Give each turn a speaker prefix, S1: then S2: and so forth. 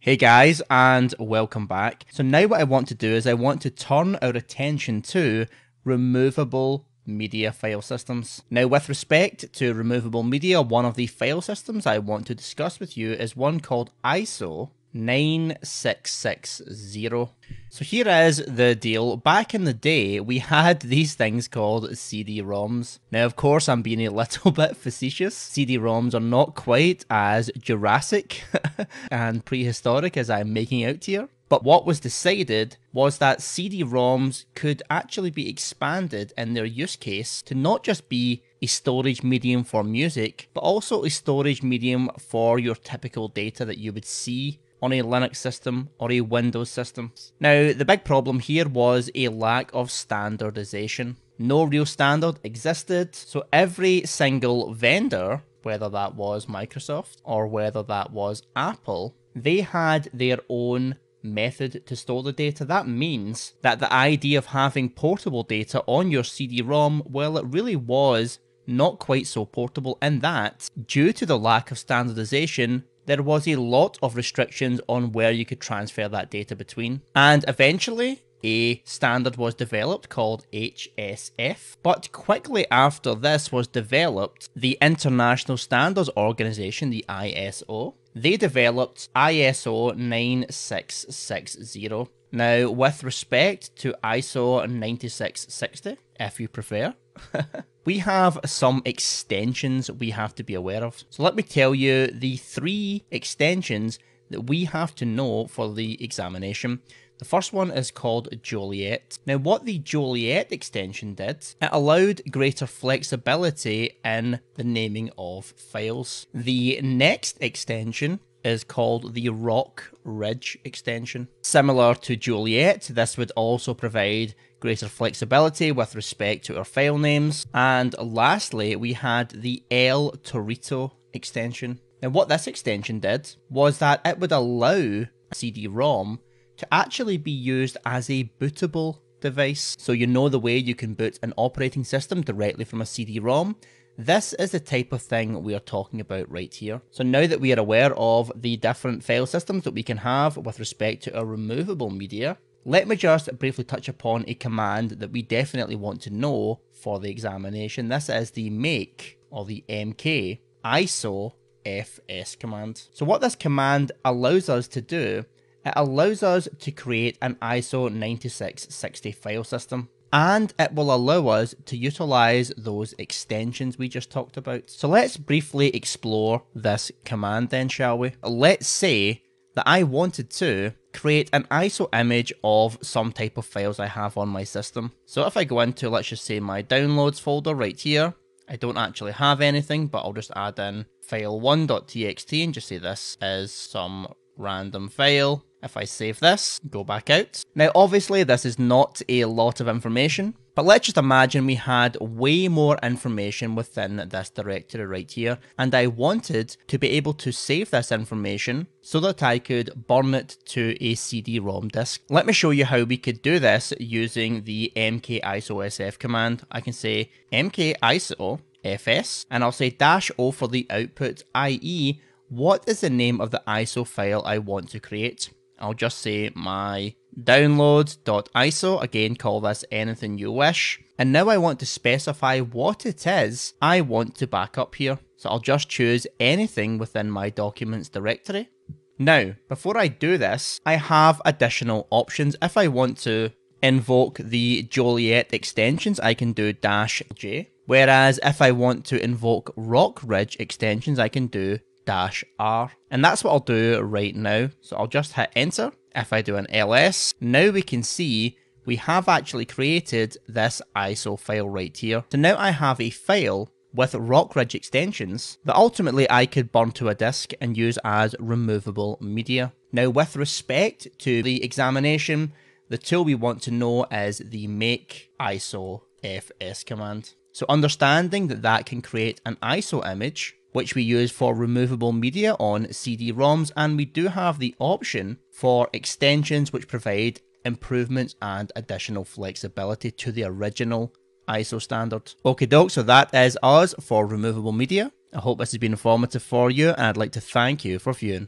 S1: Hey guys, and welcome back. So now what I want to do is I want to turn our attention to removable media file systems. Now with respect to removable media, one of the file systems I want to discuss with you is one called ISO 9660. So here is the deal. Back in the day, we had these things called CD-ROMs. Now, of course, I'm being a little bit facetious. CD-ROMs are not quite as Jurassic and prehistoric as I'm making out here. But what was decided was that CD-ROMs could actually be expanded in their use case to not just be a storage medium for music, but also a storage medium for your typical data that you would see on a Linux system or a Windows system. Now, the big problem here was a lack of standardization. No real standard existed, so every single vendor, whether that was Microsoft or whether that was Apple, they had their own method to store the data. That means that the idea of having portable data on your CD-ROM, well, it really was not quite so portable in that, due to the lack of standardization, there was a lot of restrictions on where you could transfer that data between. And eventually, a standard was developed called HSF, but quickly after this was developed, the International Standards Organization, the ISO, they developed ISO 9660. Now, with respect to ISO 9660, if you prefer, we have some extensions we have to be aware of. So let me tell you the three extensions that we have to know for the examination. The first one is called Joliet. Now, what the Joliet extension did, it allowed greater flexibility in the naming of files. The next extension is called the Rock Ridge extension. Similar to Joliet, this would also provide greater flexibility with respect to our file names. And lastly, we had the El Torito extension. Now, what this extension did was that it would allow a CD-ROM to actually be used as a bootable device. So you know the way you can boot an operating system directly from a CD-ROM. This is the type of thing we are talking about right here. So now that we are aware of the different file systems that we can have with respect to our removable media, let me just briefly touch upon a command that we definitely want to know for the examination. This is the make, or the MK, ISO FS command. So what this command allows us to do, it allows us to create an ISO 9660 file system and it will allow us to utilize those extensions we just talked about. So let's briefly explore this command then, shall we? Let's say that I wanted to create an ISO image of some type of files I have on my system. So if I go into, let's just say my downloads folder right here, I don't actually have anything, but I'll just add in file1.txt and just say this is some random file. If I save this, go back out. Now, obviously, this is not a lot of information, but let's just imagine we had way more information within this directory right here, and I wanted to be able to save this information so that I could burn it to a CD-ROM disk. Let me show you how we could do this using the mkisofs command. I can say mkiso fs, and I'll say dash o for the output, i.e. what is the name of the ISO file I want to create. I'll just say my download.iso, again call this anything you wish. And now I want to specify what it is I want to back up here. So I'll just choose anything within my documents directory. Now, before I do this, I have additional options. If I want to invoke the Joliet extensions, I can do dash J. Whereas if I want to invoke Rock Ridge extensions, I can do dash R. And that's what I'll do right now. So I'll just hit enter. If I do an ls, now we can see we have actually created this ISO file right here. So now I have a file with Rockridge extensions that ultimately I could burn to a disk and use as removable media. Now with respect to the examination, the tool we want to know is the make ISO fs command. So understanding that that can create an ISO image which we use for removable media on CD-ROMs, and we do have the option for extensions which provide improvements and additional flexibility to the original ISO standard. Okay doke, so that is us for removable media. I hope this has been informative for you and I'd like to thank you for viewing.